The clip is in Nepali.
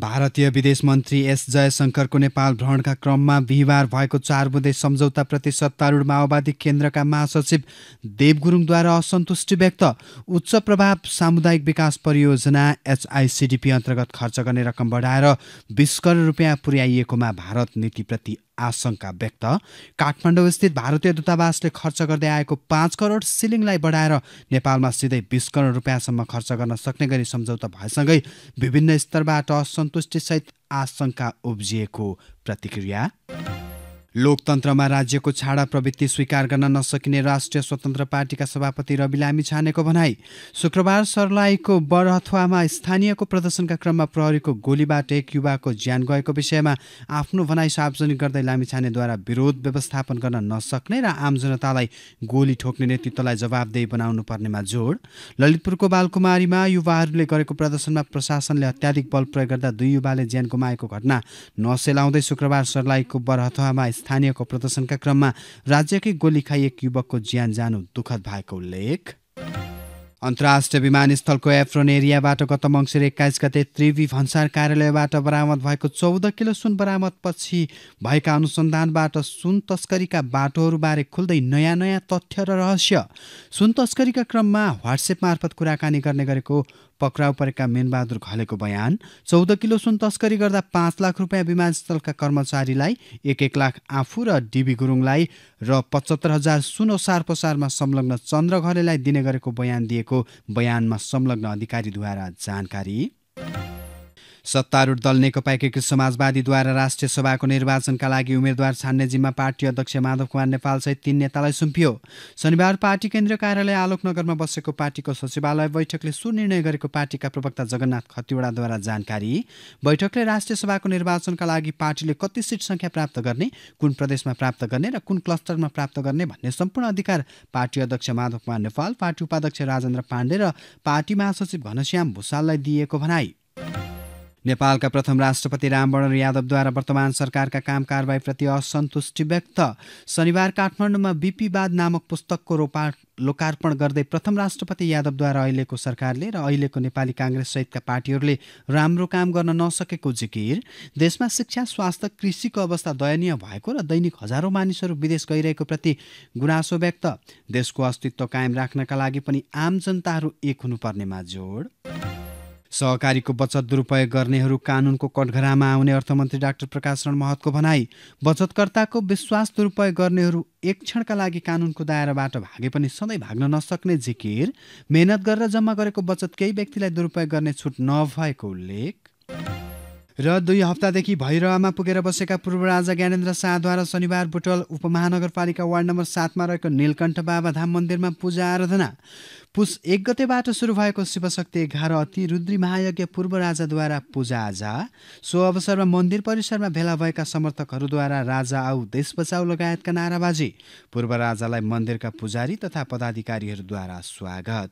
भारतीय विदेश मन्त्री एस जयशङ्करको नेपाल भ्रमणका क्रममा बिहिबार भएको चार बुँदे सम्झौताप्रति सत्तारूढ माओवादी केन्द्रका महासचिव देव गुरुङद्वारा असन्तुष्टि व्यक्त। उच्च प्रभाव सामुदायिक विकास परियोजना एचआइसिडिपी अन्तर्गत खर्च गर्ने रकम बढाएर बिस करोड रुपियाँ पुर्याइएकोमा भारत नीतिप्रति आशंका व्यक्त। काठमाडौँ स्थित भारतीय दूतावासले खर्च गर्दै आएको पाँच करोड सिलिङलाई बढाएर नेपालमा सिधै बिस करोड रुपियाँसम्म खर्च गर्न सक्ने गरी सम्झौता भएसँगै विभिन्न स्तरबाट असन्तुष्टिसहित आशंका उब्जिएको प्रतिक्रिया। लोकतन्त्रमा राज्यको छाडा प्रवृत्ति स्वीकार गर्न नसकिने राष्ट्रिय स्वतन्त्र पार्टीका सभापति रवि लामी छानेको भनाई। शुक्रबार सर्लाहीको बरहथुवामा स्थानीयको प्रदर्शनका क्रममा प्रहरीको गोलीबाट एक युवाको ज्यान गएको विषयमा आफ्नो भनाई सार्वजनिक गर्दै लामी छानेद्वारा विरोध व्यवस्थापन गर्न नसक्ने र आम जनतालाई गोली ठोक्ने नेतृत्वलाई जवाबदेही बनाउनु पर्नेमा जोड। ललितपुरको बालकुमारीमा युवाहरूले गरेको प्रदर्शनमा प्रशासनले अत्याधिक बल प्रयोग गर्दा दुई युवाले ज्यान गुमाएको घटना नसेलाउँदै शुक्रबार सर्लाहीको बरहथुवामा स्थानीयको प्रदर्शनका क्रममा राज्यकै गोली खाई एक युवकको ज्यान जानु दुःखद भएको उल्लेख। अन्तर्राष्ट्रिय विमानस्थलको एफ्रोन एरियाबाट गत मङ्सिर एक्काइस गते त्रिवी भन्सार कार्यालयबाट बरामद भएको चौध किलो सुन बरामदपछि भएका अनुसन्धानबाट सुन तस्करीका बाटोहरूबारे खुल्दै नयाँ नयाँ तथ्य र रहस्य। सुन तस्करीका क्रममा वाट्सएप मार्फत कुराकानी गर्ने गरेको पक्राउ परेका मेनबहादुर घलेको बयान चौध किलो सुन तस्करी गर्दा पाँच लाख रुपियाँ विमानस्थलका कर्मचारीलाई एक एक लाख आफू र डिबी गुरुङलाई र पचहत्तर हजार सुन ओसार पसारमा संलग्न चन्द्र घलेलाई दिने गरेको बयान दिएको बयानमा संलग्न अधिकारीद्वारा जानकारी। सत्तारूढ दल नेकपा एकीकृत समाजवादीद्वारा राष्ट्रिय सभाको निर्वाचनका लागि उम्मेद्वार छान्ने जिम्मा पार्टी अध्यक्ष माधव कुमार नेपालसहित तीन नेतालाई सुम्पियो। शनिबार पार्टी केन्द्रीय कार्यालय आलोकनगरमा बसेको पार्टीको सचिवालय बैठकले सुनिर्णय गरेको पार्टीका प्रवक्ता जगन्नाथ खतिवड़ाद्वारा जानकारी बैठकले राष्ट्रिय सभाको निर्वाचनका लागि पार्टीले कति सिट सङ्ख्या प्राप्त गर्ने कुन प्रदेशमा प्राप्त गर्ने र कुन क्लस्टरमा प्राप्त गर्ने भन्ने सम्पूर्ण अधिकार पार्टी अध्यक्ष माधव कुमार नेपाल पार्टी उपाध्यक्ष राजेन्द्र पाण्डे र पार्टी महासचिव घनश्याम भूषाललाई दिएको भनाई। नेपालका प्रथम राष्ट्रपति रामवरण यादवद्वारा वर्तमान सरकारका काम कारवाहीप्रति असन्तुष्टि व्यक्त। शनिबार काठमाडौँमा बिपीवाद नामक पुस्तकको रोपा लोकार्पण गर्दै प्रथम राष्ट्रपति यादवद्वारा अहिलेको सरकारले र अहिलेको नेपाली काङ्ग्रेस सहितका पार्टीहरूले राम्रो काम गर्न नसकेको जिकिर। देशमा शिक्षा स्वास्थ्य कृषिको अवस्था दयनीय भएको र दैनिक हजारौँ मानिसहरू विदेश गइरहेको प्रति गुनासो व्यक्त। देशको अस्तित्व कायम राख्नका लागि पनि आम जनताहरू एक हुनुपर्नेमा जोड। सहकारीको बचत दुरुपयोग गर्नेहरू कानुनको कटघरामा आउने अर्थमन्त्री डाक्टर प्रकाश रण महतको भनाई बचतकर्ताको विश्वास दुरुपयोग गर्नेहरू एक क्षणका लागि कानुनको दायराबाट भागे पनि सधैँ भाग्न नसक्ने जिकिर मेहनत गरेर जम्मा गरेको बचत केही व्यक्तिलाई दुरुपयोग गर्ने छुट नभएको उल्लेख। र दुई हप्तादेखि भैरवामा पुगेर बसेका पूर्व राजा ज्ञानेन्द्र शाहद्वारा शनिबार बुटवल उपमहानगरपालिका वार्ड नम्बर सातमा रहेको नीलकण्ठ बाबा धाम मन्दिरमा पूजा आराधना। पुस एक गतेबाट सुरु भएको शिवशक्ति एघार अति रुद्री महायज्ञ पूर्व राजाद्वारा पूजा आजा सो अवसरमा मन्दिर परिसरमा भेला भएका समर्थकहरूद्वारा राजा आऊ देश बचाउ लगायतका नाराबाजी पूर्व राजालाई मन्दिरका पुजारी तथा पदाधिकारीहरूद्वारा स्वागत।